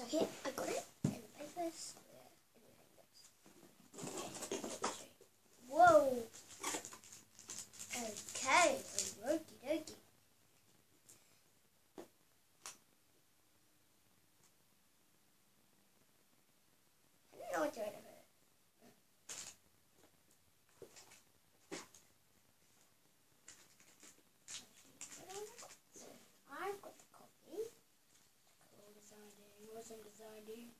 So here, I got it in the papers. Whoa! Okay, okie dokie. I don't know what to do with it. I've got the copy. Cool designing, awesome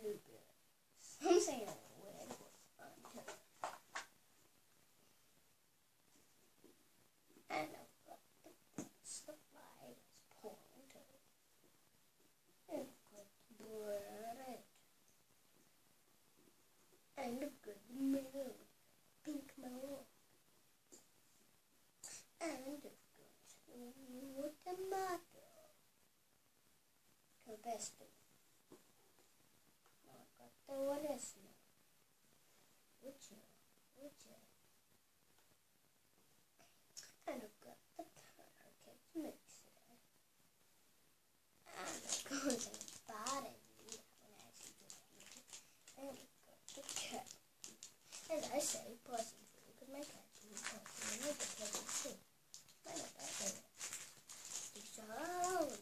blueberries. I'm saying a too. And I've the pouring too. And got the melon, pink melon. And got. The best of now I've got the what is now? Which which and I've got the pancake mixer. And I've got the bottom. And I've got the cat. As I say, person food because my cat is person and I get person too. I know that. I know. These salads.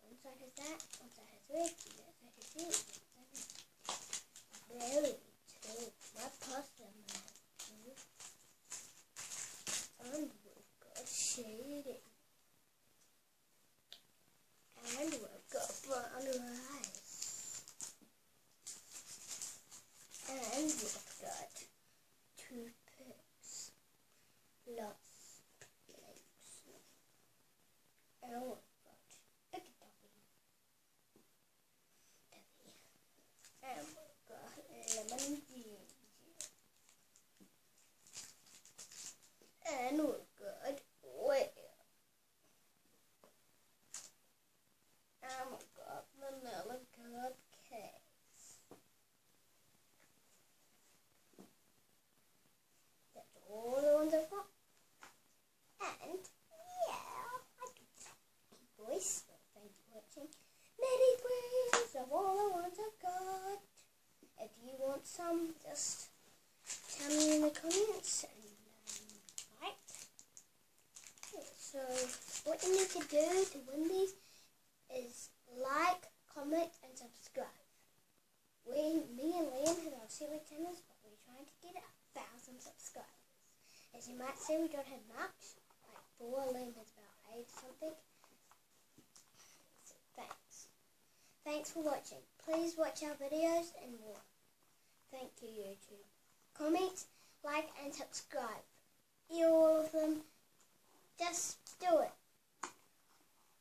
One side has that, one side has this, the other side has this. Berry too. My pasta man too. And we've got shading. And we've got brown rice. And we've got toothpicks. Lots of flakes. And we've got a Debbie. Debbie. And we've got lemon ginger. And we've got oil. And we've got vanilla cupcakes. That's all the ones I've got. And yeah, I can keep voice. So thank you for watching. Merry Christmas of all the ones I've got. If you want some, just tell me in the comments and um, like. So what you need to do to win these is like, comment, and subscribe. We, me and Liam have our secret channels, but we're trying to get a thousand subscribers. As you might say, we don't have much, like four. Liam has about eight or something. So thanks. Thanks for watching. Please watch our videos and more. Thank you, YouTube. Comment, like, and subscribe. Hear all of them. Just do it.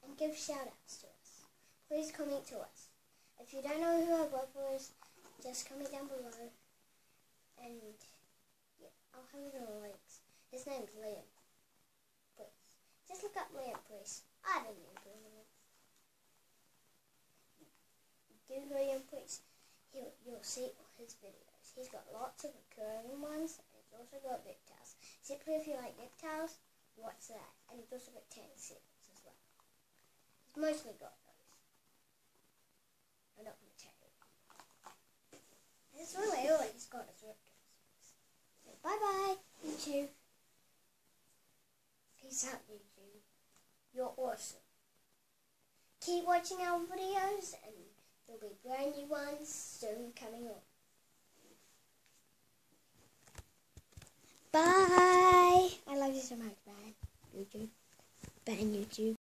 And give shout outs to us. Please comment to us. If you don't know who our brother is, just comment down below. And yeah, I'll have it in the links. His name's Liam. Please. Just look up Liam, please. I don't know. Do Liam, please. You'll, you'll see his videos. He's got lots of recurring ones, and he's also got Vic Tales. Simply, if you like Vic Tales, watch that. And he's also got 10 series as well. He's mostly got those. I'm not going to tell you. That's really all he's got is Vic Tales. So, bye bye, YouTube. Peace out, YouTube. You're awesome. Keep watching our videos and there'll be brand new ones soon coming on. Bye. I love you so much, man. YouTube. Ban YouTube.